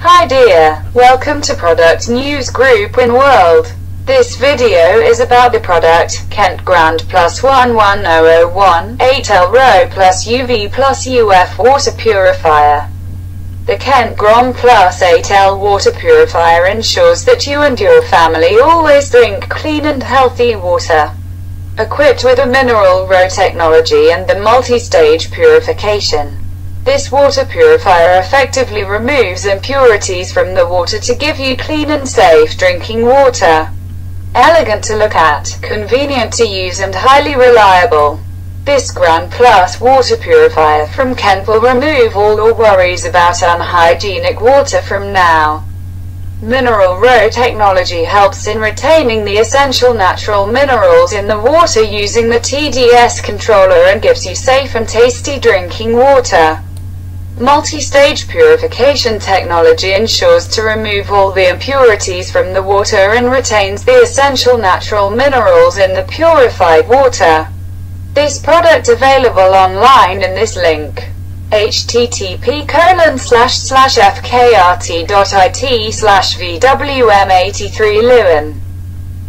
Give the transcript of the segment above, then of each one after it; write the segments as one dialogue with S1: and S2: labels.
S1: Hi dear, welcome to Product News Group Win World. This video is about the product, Kent Grand Plus 11001, 8L RO Plus UV Plus UF Water Purifier. The Kent Grand Plus 8L Water Purifier ensures that you and your family always drink clean and healthy water. Equipped with a mineral RO technology and the multi-stage purification. This water purifier effectively removes impurities from the water to give you clean and safe drinking water. Elegant to look at, convenient to use and highly reliable. This Grand Plus water purifier from Kent will remove all your worries about unhygienic water from now. Mineral RO technology helps in retaining the essential natural minerals in the water using the TDS controller and gives you safe and tasty drinking water. Multi-stage purification technology ensures to remove all the impurities from the water and retains the essential natural minerals in the purified water. This product available online in this link http colon slash slash fkrt.it slash vwm83 Lewin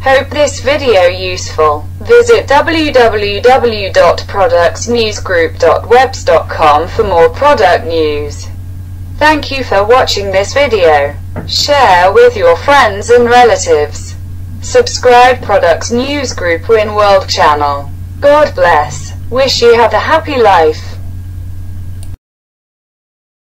S1: Hope this video useful. Visit www.productsnewsgroup.webs.com for more product news. Thank you for watching this video. Share with your friends and relatives. Subscribe Products News Group Win World channel. God bless. Wish you have a happy life.